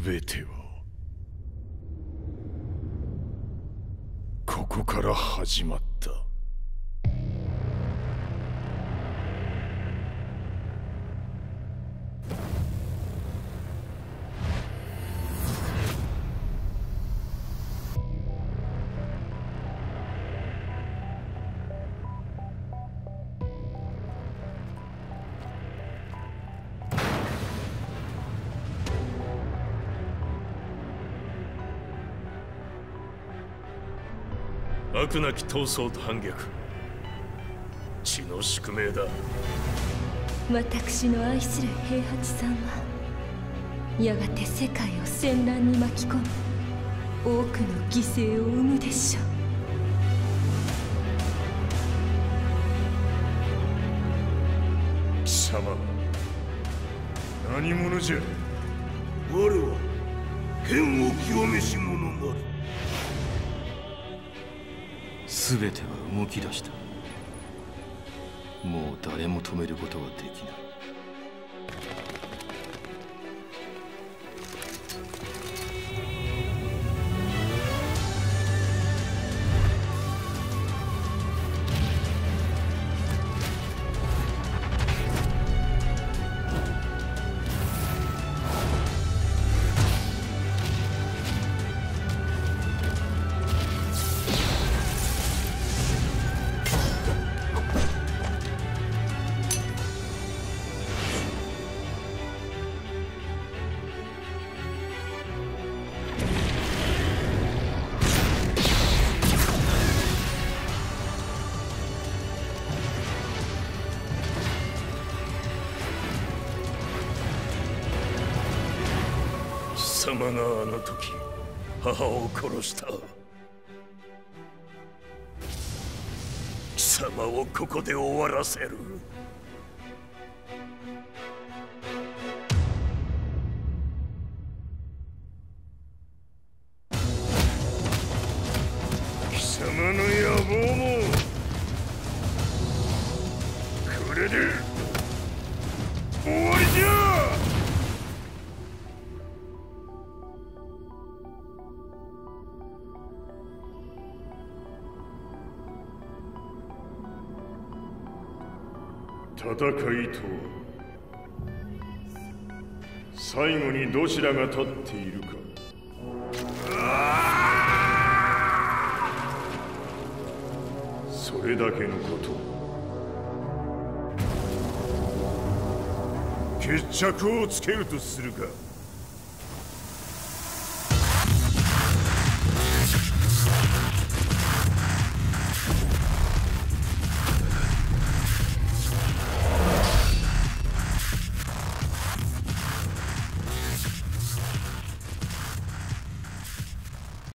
全てはここから始まった。悪なき闘争と反逆。血の宿命だ。私の愛する平八さんはやがて世界を戦乱に巻き込み多くの犠牲を生むでしょう。貴様何者じゃ。我は剣を極めし者なる全ては動き出した。もう誰も止めることはできない。様があの時母を殺した。貴様をここで終わらせる。貴様の野望もこれで終わりじゃ。戦いと最後にどちらが立っているか。それだけのこと。決着をつけるとするか。